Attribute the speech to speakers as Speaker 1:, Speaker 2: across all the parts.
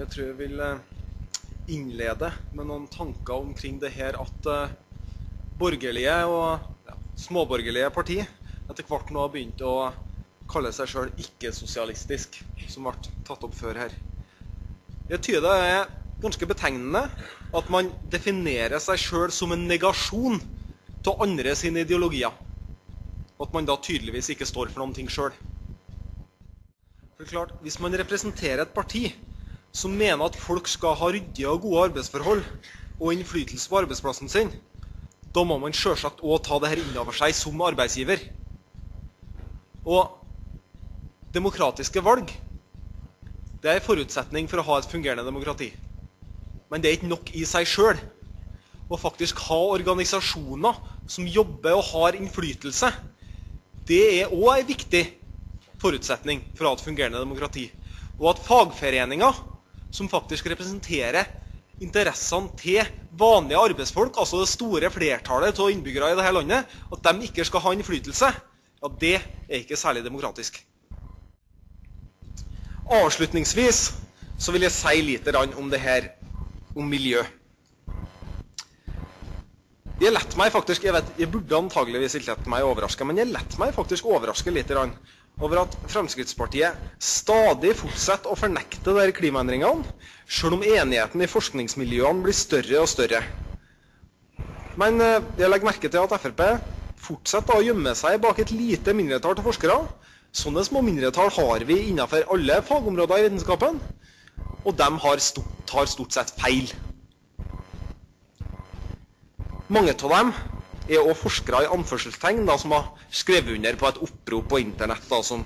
Speaker 1: Jeg tror jeg vil eh, innlede med noen tanker omkring det her at eh, borgerlige og ja, småborgerlige parti etter hvert nå har begynt å kalle seg sjøl ikke-sosialistisk, som ble tatt opp før her. Jeg tyder det er ganske betegnende at man definerer seg sjøl som en negasjon av andre sine ideologier. Og at man da tydeligvis ikke står for noen ting sjøl. Hvis man representerer et parti som mener at folk skal ha ryddige og gode arbeidsforhold og innflytelse på arbeidsplassen sin, da må man sjølsagt òg ta det her inn over seg som arbeidsgiver. Og demokratiske valg det er en forutsetning for å ha et fungerende demokrati. Men det er ikke nok i seg sjøl. Å faktisk ha organisasjoner som jobber og har innflytelse, det er òg en viktig forutsetning for å ha et fungerende demokrati. Og at fagforeninger som faktisk representerer interessene til vanlige arbeidsfolk, altså det store flertallet av innbyggere i dette landet, at de ikke skal ha innflytelse, ja, det er ikke særlig demokratisk. Avslutningsvis så vil jeg si litt om det her om miljø. Jeg lett meg faktisk, jeg, vet, jeg burde antageligvis ikke lett meg overraske, men jeg lett meg faktisk overraske litt over at Fremskrittspartiet stadig fortsetter å fornekte de klimaendringene, selv om enigheten i forskningsmiljøene blir større og større. Men eh, jeg legger merke til at Frp fortsetter å gjemme seg bak et lite mindretall av forskere. Sånne små mindretall har vi innenfor alle fagområder i vitenskapen. Og de har stort, tar stort sett feil. Mange av dem er òg forskere i anførselstegn da, som har skrevet under på et opprop på Internett da, som,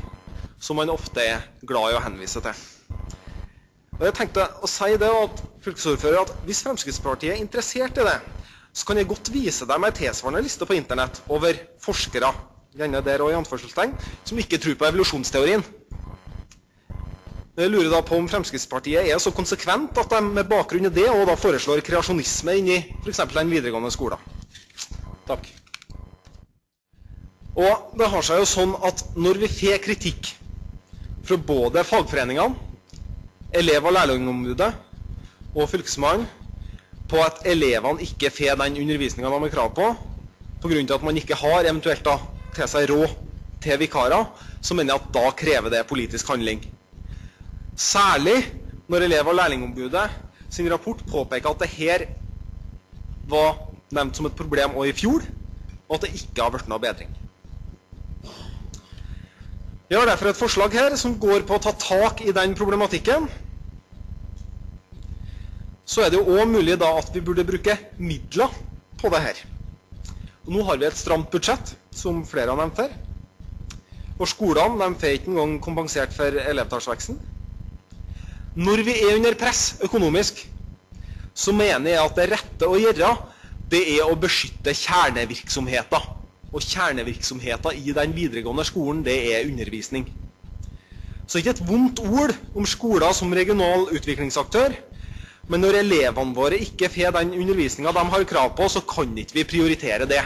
Speaker 1: som, man ofte er glad i å henvise til. Og jeg tenkte å si det at fylkesordfører, at Hvis Fremskrittspartiet er interessert i det, så kan jeg godt vise dem ei tilsvarende liste på Internett over forskere gjerne der også i anførselstegn, som ikke tror på evolusjonsteorien. Jeg lurer da på om Fremskrittspartiet er så konsekvent at de med bakgrunn i det og da foreslår kreasjonisme inn i f.eks. den videregående skolen. Takk. Og det har seg jo sånn at når vi får kritikk fra både fagforeningene, elev- og lærlingombudet og Fylkesmannen på at elevene ikke får den undervisninga de har krav på, pga. at man ikke har eventuelt da til seg råd til vikarer, så mener jeg at da krever det politisk handling. Særlig når elev- og lærlingombudet sin rapport påpeker at det her var nevnt som et problem òg i fjor, og at det ikke har blitt noe bedring. Vi har derfor et forslag her som går på å ta tak i den problematikken. Så er det jo òg mulig da at vi burde bruke midler på det her. Og nå har vi et stramt budsjett, som flere har nevnt her. Og skolene får ikke engang kompensert for elevtallsveksten. Når vi er under press økonomisk, så mener jeg at det rette å gjøre, det er å beskytte kjernevirksomheter. Og kjernevirksomheter i den videregående skolen, det er undervisning. Så ikke et vondt ord om skoler som regional utviklingsaktør. Men når elevene våre ikke får den undervisninga de har krav på, så kan ikke vi prioritere det.